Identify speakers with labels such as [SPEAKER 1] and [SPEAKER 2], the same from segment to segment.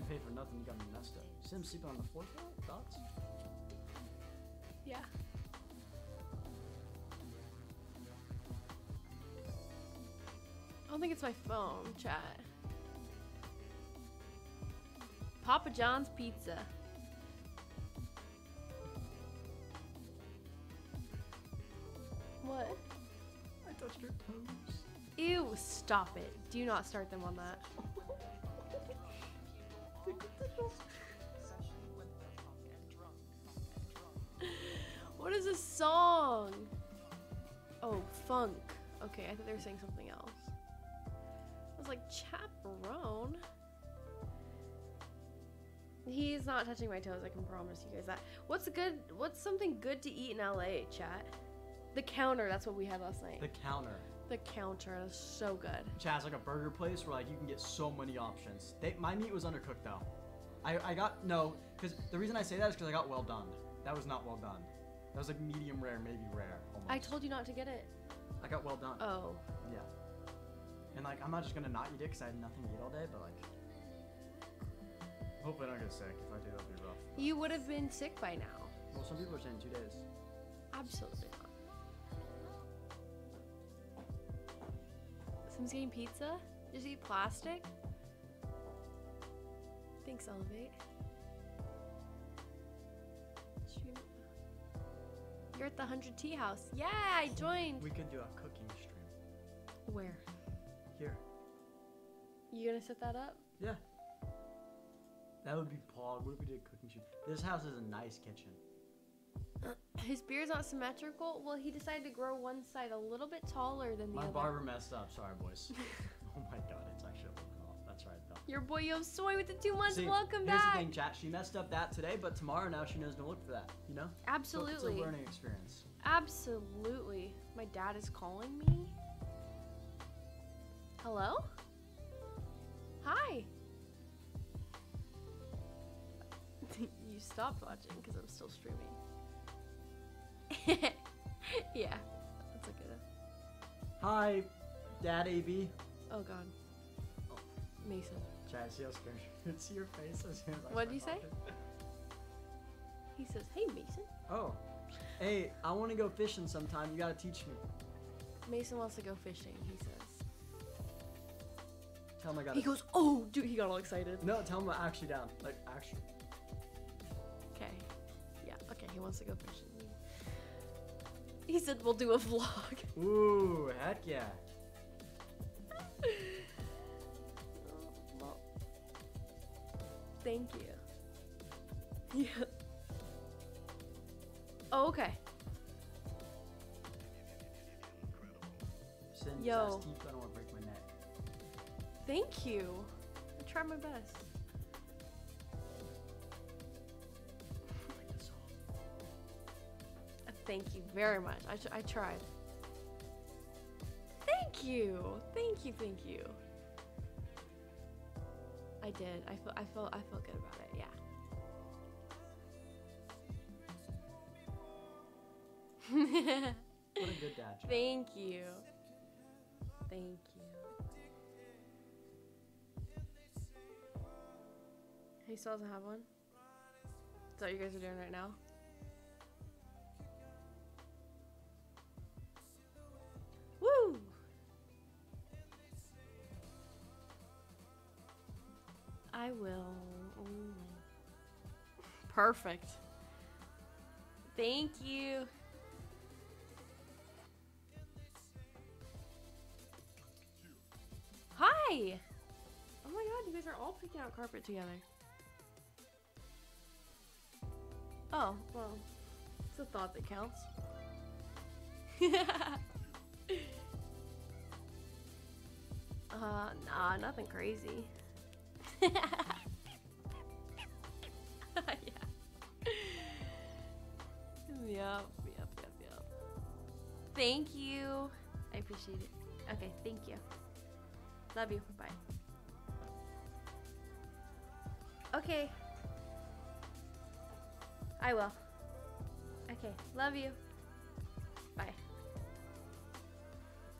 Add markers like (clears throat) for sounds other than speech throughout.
[SPEAKER 1] man paid for nothing. You got me messed up. Sim sleeping on the floor. Thoughts?
[SPEAKER 2] Yeah. I don't think it's my phone, chat. Papa John's Pizza. What?
[SPEAKER 1] I touched your toes.
[SPEAKER 2] Ew, stop it. Do not start them on that. What is this song? Oh, funk. Okay, I thought they were saying something else. I was like, chaperone? He's not touching my toes, I can promise you guys that. What's good what's something good to eat in LA, chat? The counter, that's what we had last night.
[SPEAKER 1] The counter.
[SPEAKER 2] The counter is so good.
[SPEAKER 1] Chaz, like a burger place where like you can get so many options. They, my meat was undercooked though. I, I got no, because the reason I say that is because I got well done. That was not well done. That was like medium rare, maybe rare. Almost.
[SPEAKER 2] I told you not to get it.
[SPEAKER 1] I got well done.
[SPEAKER 2] Oh.
[SPEAKER 1] Yeah. And like I'm not just gonna not eat it because I had nothing to eat all day, but like. Hopefully I don't get sick. If I do, that'll be rough.
[SPEAKER 2] You would have been sick by now.
[SPEAKER 1] Well, some people are saying two days.
[SPEAKER 2] Absolutely not. Someone's getting pizza? Just eat plastic? Thanks, Elevate. Shoot. You're at the 100 Thieves House. Yeah, I joined.
[SPEAKER 1] We could do a cooking stream.
[SPEAKER 2] Where?
[SPEAKER 1] Here.
[SPEAKER 2] You gonna set that up?
[SPEAKER 1] Yeah. That would be Paul. What if we did a cooking stream? This house is a nice kitchen. (clears throat)
[SPEAKER 2] His beard's not symmetrical. Well, he decided to grow one side a little bit taller than the
[SPEAKER 1] My
[SPEAKER 2] other.
[SPEAKER 1] barber messed up. Sorry, boys. (laughs) oh my god,
[SPEAKER 2] Your boy Yo Soy with the two months.
[SPEAKER 1] See,
[SPEAKER 2] Welcome
[SPEAKER 1] here's
[SPEAKER 2] back.
[SPEAKER 1] the thing, chat. She messed up that today, but tomorrow now she knows to look for that. You know? So
[SPEAKER 2] Absolutely.
[SPEAKER 1] it's a learning experience.
[SPEAKER 2] Absolutely. My dad is calling me. Hello? Hi. (laughs) you stopped watching because I'm still streaming. (laughs) yeah, that's okay. though.
[SPEAKER 1] Hi, Dad AB.
[SPEAKER 2] Oh god. Mason.
[SPEAKER 1] Chat, see how scared you see your face as soon as I
[SPEAKER 2] What'd
[SPEAKER 1] start
[SPEAKER 2] you say? He says, "Hey Mason."
[SPEAKER 1] Oh. Hey, I want to go fishing sometime. You gotta teach me.
[SPEAKER 2] Mason wants to go fishing. He says.
[SPEAKER 1] Tell him I got
[SPEAKER 2] He goes, "Oh, dude!" He got all excited.
[SPEAKER 1] No, tell him I'm actually down. Like, actually.
[SPEAKER 2] Okay. Yeah. Okay. He wants to go fishing. He said we'll do a vlog.
[SPEAKER 1] Ooh, heck yeah.
[SPEAKER 2] Thank you. Yeah. Oh, okay.
[SPEAKER 1] Sin
[SPEAKER 2] Yo.
[SPEAKER 1] says I don't want to break my neck.
[SPEAKER 2] Thank you. I try my best.
[SPEAKER 1] Like this (laughs) song.
[SPEAKER 2] Thank you very much. I, I tried. Thank you. Thank you. Thank you. I did. I feel. I felt. I felt good about it. Yeah.
[SPEAKER 1] What a good dad. (laughs) Chat.
[SPEAKER 2] Thank you. Thank you. He still doesn't have one? Is that what you guys are doing right now? I will. Perfect. Thank you. Hi! Oh my god, you guys are all picking out carpet together. Oh, well, it's a thought that counts. (laughs) uh, nah, nothing crazy. (laughs) yeah. Yup, yup, yup, yup. Thank you. I appreciate it. Okay, thank you. Love you. Bye. Okay. I will. Okay. Love you. Bye.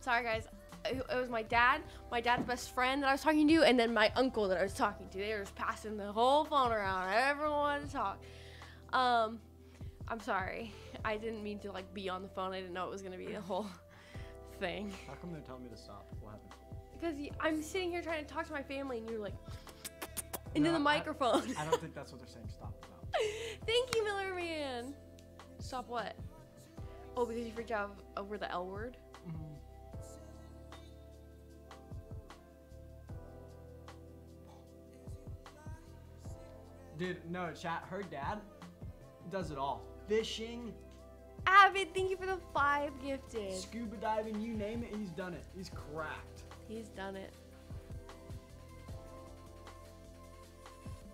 [SPEAKER 2] Sorry, guys. It was my dad, my dad's best friend that I was talking to, and then my uncle that I was talking to. They were just passing the whole phone around. Everyone wanted to talk. Um, I'm sorry. I didn't mean to like be on the phone. I didn't know it was gonna be a whole thing.
[SPEAKER 1] How come they're telling me to stop? What happened?
[SPEAKER 2] Because I'm sitting here trying to talk to my family, and you're like into
[SPEAKER 1] No,
[SPEAKER 2] the microphone.
[SPEAKER 1] I don't think that's what they're saying. Stop about. (laughs)
[SPEAKER 2] Thank you, Miller Man. Stop what? Oh, because you freaked out over the L word.
[SPEAKER 1] Dude, no, chat. Her dad does it all. Fishing,
[SPEAKER 2] Avid, thank you for the five gifted.
[SPEAKER 1] scuba diving, you name it, he's done it. He's cracked.
[SPEAKER 2] He's done it.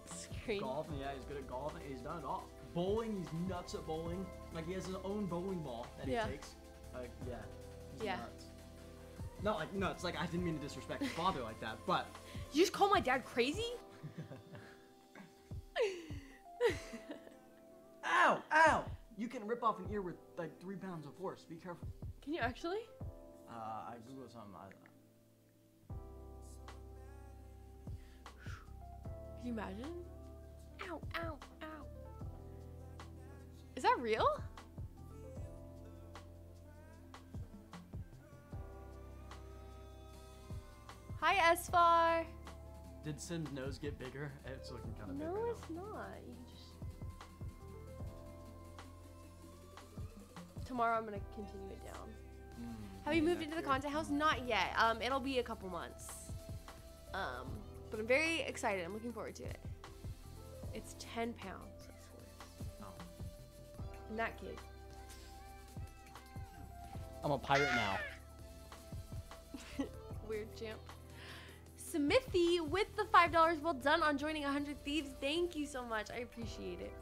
[SPEAKER 2] Screen.
[SPEAKER 1] Golf, yeah, he's good at golf. He's done it all. Bowling, he's nuts at bowling. Like he has his own bowling ball that
[SPEAKER 2] Yeah.
[SPEAKER 1] he takes. Like, yeah. He's
[SPEAKER 2] Yeah.
[SPEAKER 1] Nuts. Not like nuts. Like I didn't mean to disrespect his father like that, but
[SPEAKER 2] You just call my dad crazy? (laughs)
[SPEAKER 1] ow! You can rip off an ear with like three pounds of force. Be careful.
[SPEAKER 2] Can you actually?
[SPEAKER 1] Uh, I googled something. I,
[SPEAKER 2] Can you imagine? Ow, ow, ow. Is that real? Hi, Esfar.
[SPEAKER 1] did Sim's nose get bigger? It's looking kind of big.
[SPEAKER 2] No, it's not. You Tomorrow I'm gonna continue it down.
[SPEAKER 1] Mm,
[SPEAKER 2] Have you moved into the content house? Not yet. Um, it'll be a couple months. Um, but I'm very excited. I'm looking forward to it. It's ten pounds. That's worth.
[SPEAKER 1] Oh.
[SPEAKER 2] And that kid.
[SPEAKER 1] I'm a pirate now. (laughs)
[SPEAKER 2] Weird champ. Smithy with the five dollars. Well done on joining hundred thieves. Thank you so much. I appreciate it.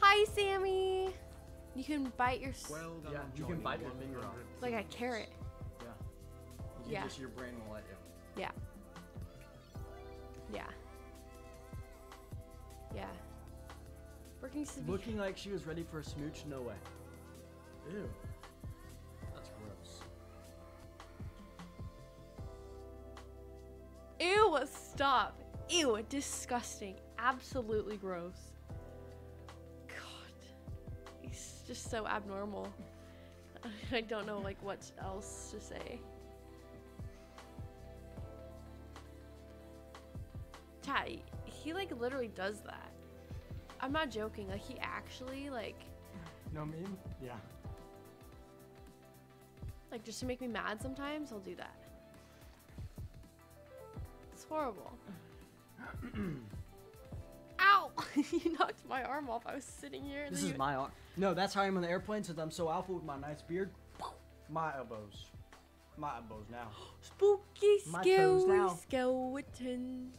[SPEAKER 2] Hi, Sammy. You can bite your
[SPEAKER 3] Well done
[SPEAKER 1] Yeah,
[SPEAKER 3] on
[SPEAKER 1] you can bite your finger off.
[SPEAKER 2] like a carrot.
[SPEAKER 1] Yeah. You
[SPEAKER 2] Yeah.
[SPEAKER 1] Just your brain will let you.
[SPEAKER 2] Yeah. Yeah. Yeah. Working to be
[SPEAKER 1] Looking like she was ready for a smooch? No way. Ew. That's gross.
[SPEAKER 2] Ew, stop. Ew, disgusting. Absolutely gross. Just so abnormal. (laughs) I don't know like what else to say. Chat, he like literally does that. I'm not joking. Like he actually like
[SPEAKER 1] No meme? Yeah.
[SPEAKER 2] like just to make me mad sometimes, he'll do that. It's horrible. (clears throat) (laughs) Ow! you knocked my arm off. I was sitting here. and
[SPEAKER 1] This is
[SPEAKER 2] you-
[SPEAKER 1] my arm. No, that's how I'm on the airplane since I'm so alpha with my nice beard. My elbows. My elbows now. (gasps)
[SPEAKER 2] Spooky
[SPEAKER 1] My
[SPEAKER 2] scary
[SPEAKER 1] now.
[SPEAKER 2] skeleton.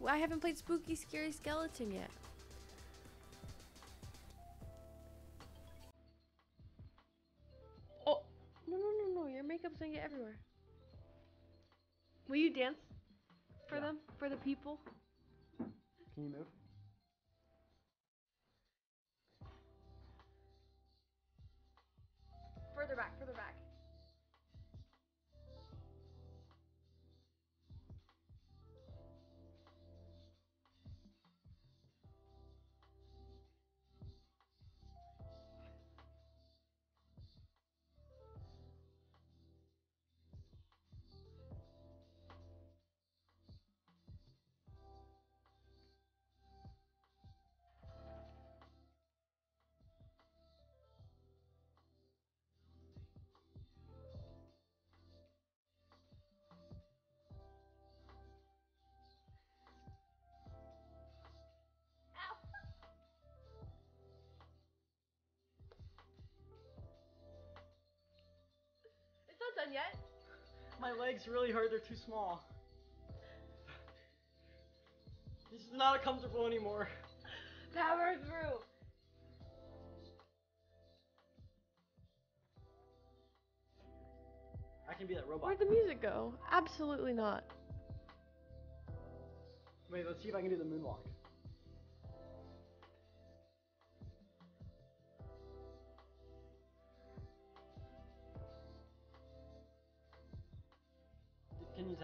[SPEAKER 2] Well, I haven't played Spooky Scary Skeleton yet. Oh no no no no! Your makeup's gonna get everywhere. Will you dance for
[SPEAKER 1] Yeah.
[SPEAKER 2] them for the people?
[SPEAKER 1] Can you move?
[SPEAKER 2] Done yet.
[SPEAKER 1] My legs really hurt. They're too small. This is not comfortable anymore.
[SPEAKER 2] Power through.
[SPEAKER 1] I can be that robot.
[SPEAKER 2] Where'd the music go? Absolutely not.
[SPEAKER 1] Wait, let's see if I can do the moonwalk.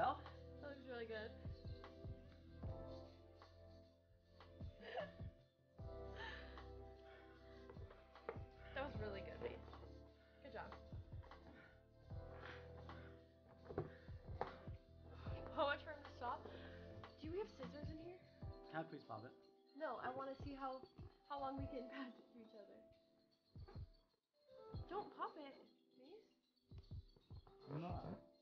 [SPEAKER 1] go.
[SPEAKER 2] That looks really good. that was really good, Pete. Good job. How much room to stop? Do we have scissors in here?
[SPEAKER 1] Can I
[SPEAKER 3] please pop it?
[SPEAKER 2] No, I want to see how how long we can pass it to each other. Don't pop it, please. I'm not.